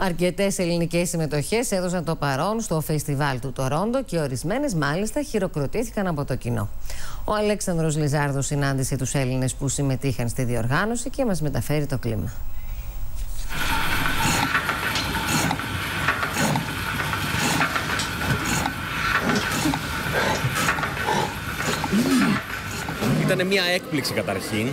Αρκετές ελληνικές συμμετοχές έδωσαν το παρόν στο φεστιβάλ του Τορόντο και ορισμένες μάλιστα χειροκροτήθηκαν από το κοινό. Ο Αλέξανδρος Λιζάρδος συνάντησε τους Έλληνες που συμμετείχαν στη διοργάνωση και μας μεταφέρει το κλίμα. Ήταν μια έκπληξη καταρχήν,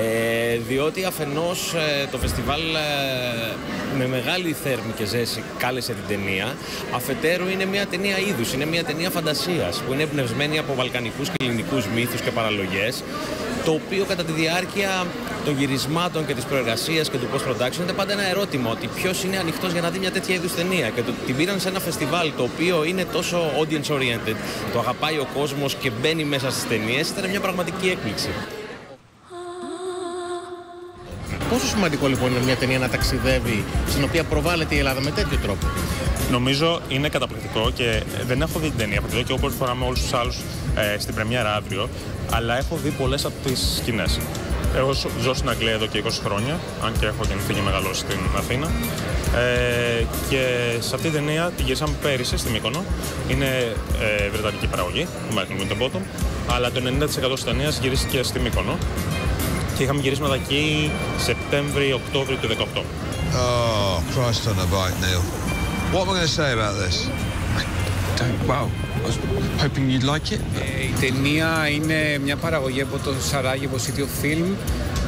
ε, διότι αφενός ε, το φεστιβάλ ε, με μεγάλη θέρμη και ζέση κάλεσε την ταινία. Αφετέρου είναι μια ταινία είδους, είναι μια ταινία φαντασίας που είναι εμπνευσμένη από βαλκανικούς και ελληνικούς μύθους και παραλογές το οποίο κατά τη διάρκεια των γυρισμάτων και της προεργασίας και του post-production ήταν πάντα ένα ερώτημα ότι ποιος είναι ανοιχτός για να δει μια τέτοια είδους ταινία. Και το, την πήραν σε ένα φεστιβάλ το οποίο είναι τόσο audience oriented, το αγαπάει ο κόσμος και μπαίνει μέσα στις ταινίες, ήταν μια πραγματική έκπληξη. Πόσο σημαντικό λοιπόν είναι μια ταινία να ταξιδεύει στην οποία προβάλλεται η Ελλάδα με τέτοιο τρόπο; Νομίζω είναι καταπληκτικό και δεν έχω δει την ταινία. Έχω δει και όπως φορά με όλους τους άλλους ε, στην Πρεμιέρα αύριο, αλλά έχω δει πολλές από τις σκηνές. Εγώ ζω στην Αγγλία εδώ και 20 χρόνια, αν και έχω γεννηθεί και μεγαλώσει στην Αθήνα. Ε, και σε αυτή την ταινία την γυρίσαμε πέρυσι στη Μύκονο. Είναι ε, βρετανική παραγωγή, του Michael Winterbottom, αλλά το 90% της ταινίας γυρίστηκε στη Μύκονο και είχαμε γυρίσματα εκεί Σεπτέμβρη-Οκτώβρη του 2018. Oh, Christ on a bike, Neil. What am I going to say about this? Wow, I was hoping you'd like it. Ε, η ταινία είναι μια παραγωγή από το Σαράγεβο City of Film,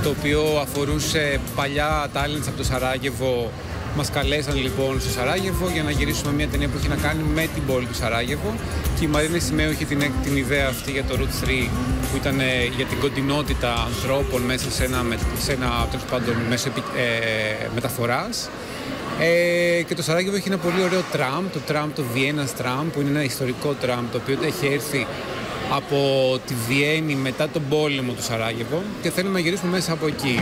το οποίο αφορούσε παλιά talents από το Σαράγεβο. Μας καλέσαν λοιπόν στο Σαράγεβο για να γυρίσουμε μια ταινία που έχει να κάνει με την πόλη του Σαράγεβο. Και η Μαρίνα Σημαίου είχε την, την ιδέα αυτή για το Route 3, που ήταν ε, για την κοντινότητα ανθρώπων μέσα σε ένα, σε ένα πάντων, μέσο ε, μεταφοράς. Ε, και το Σαράγεβο έχει ένα πολύ ωραίο τραμ, το τραμ, το Βιέννα τραμ, που είναι ένα ιστορικό τραμ, το οποίο έχει έρθει από τη Βιέννη μετά τον πόλεμο του Σαράγεβο και θέλουμε να γυρίσουμε μέσα από εκεί.